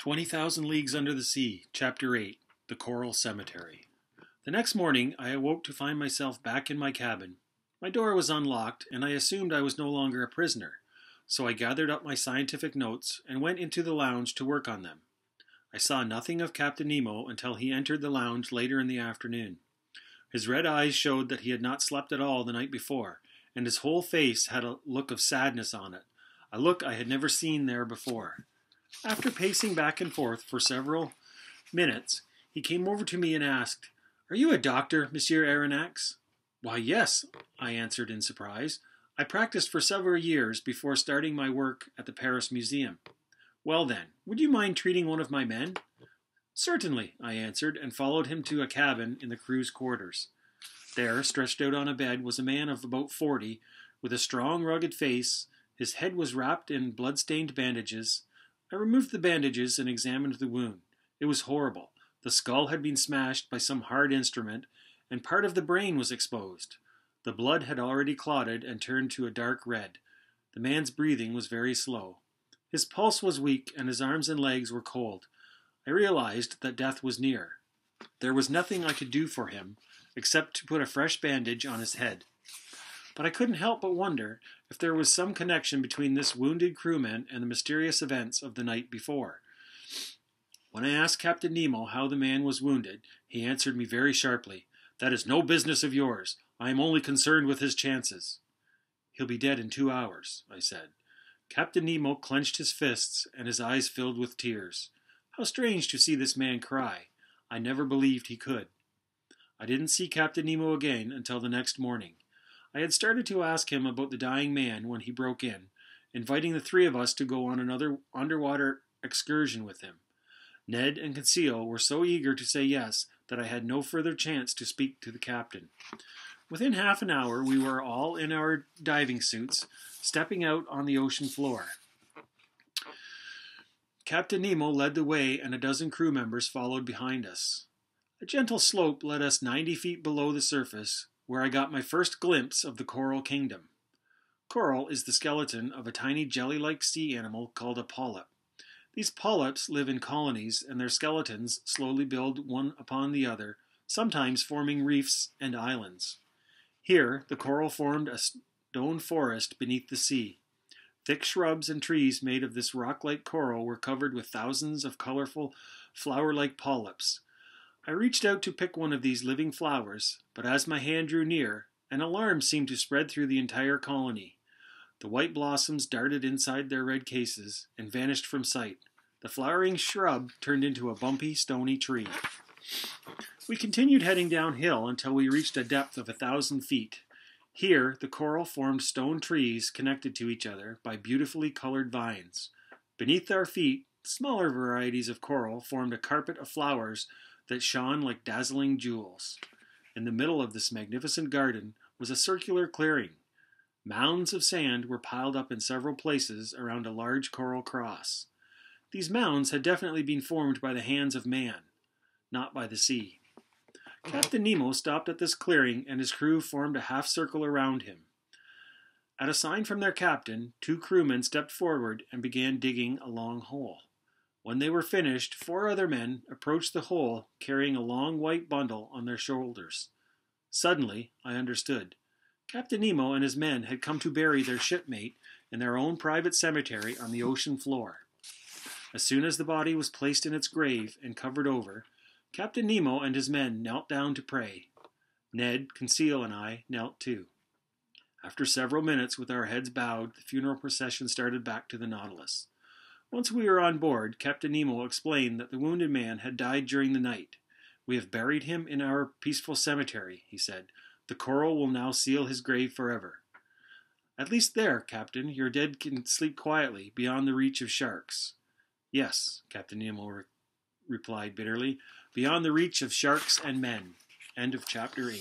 20,000 Leagues Under the Sea, Chapter 8 The Coral Cemetery. The next morning, I awoke to find myself back in my cabin. My door was unlocked, and I assumed I was no longer a prisoner, so I gathered up my scientific notes and went into the lounge to work on them. I saw nothing of Captain Nemo until he entered the lounge later in the afternoon. His red eyes showed that he had not slept at all the night before, and his whole face had a look of sadness on it, a look I had never seen there before. After pacing back and forth for several minutes, he came over to me and asked, Are you a doctor, Monsieur Aronnax? Why, yes, I answered in surprise. I practiced for several years before starting my work at the Paris Museum. Well, then, would you mind treating one of my men? Certainly, I answered, and followed him to a cabin in the crew's quarters. There, stretched out on a bed, was a man of about forty, with a strong, rugged face. His head was wrapped in blood-stained bandages, I removed the bandages and examined the wound. It was horrible. The skull had been smashed by some hard instrument, and part of the brain was exposed. The blood had already clotted and turned to a dark red. The man's breathing was very slow. His pulse was weak, and his arms and legs were cold. I realized that death was near. There was nothing I could do for him except to put a fresh bandage on his head but I couldn't help but wonder if there was some connection between this wounded crewman and the mysterious events of the night before. When I asked Captain Nemo how the man was wounded, he answered me very sharply, That is no business of yours. I am only concerned with his chances. He'll be dead in two hours, I said. Captain Nemo clenched his fists, and his eyes filled with tears. How strange to see this man cry. I never believed he could. I didn't see Captain Nemo again until the next morning. I had started to ask him about the dying man when he broke in, inviting the three of us to go on another underwater excursion with him. Ned and Conseil were so eager to say yes that I had no further chance to speak to the captain. Within half an hour, we were all in our diving suits, stepping out on the ocean floor. Captain Nemo led the way, and a dozen crew members followed behind us. A gentle slope led us 90 feet below the surface, where I got my first glimpse of the coral kingdom. Coral is the skeleton of a tiny jelly-like sea animal called a polyp. These polyps live in colonies, and their skeletons slowly build one upon the other, sometimes forming reefs and islands. Here, the coral formed a stone forest beneath the sea. Thick shrubs and trees made of this rock-like coral were covered with thousands of colorful flower-like polyps, I reached out to pick one of these living flowers, but as my hand drew near, an alarm seemed to spread through the entire colony. The white blossoms darted inside their red cases and vanished from sight. The flowering shrub turned into a bumpy, stony tree. We continued heading downhill until we reached a depth of a thousand feet. Here, the coral formed stone trees connected to each other by beautifully colored vines. Beneath our feet, smaller varieties of coral formed a carpet of flowers that shone like dazzling jewels. In the middle of this magnificent garden was a circular clearing. Mounds of sand were piled up in several places around a large coral cross. These mounds had definitely been formed by the hands of man, not by the sea. Captain Nemo stopped at this clearing and his crew formed a half circle around him. At a sign from their captain, two crewmen stepped forward and began digging a long hole. When they were finished, four other men approached the hole carrying a long white bundle on their shoulders. Suddenly, I understood. Captain Nemo and his men had come to bury their shipmate in their own private cemetery on the ocean floor. As soon as the body was placed in its grave and covered over, Captain Nemo and his men knelt down to pray. Ned, Conseil, and I knelt too. After several minutes with our heads bowed, the funeral procession started back to the Nautilus. Once we were on board, Captain Nemo explained that the wounded man had died during the night. We have buried him in our peaceful cemetery, he said. The coral will now seal his grave forever. At least there, Captain, your dead can sleep quietly, beyond the reach of sharks. Yes, Captain Nemo re- replied bitterly, beyond the reach of sharks and men. End of chapter 8.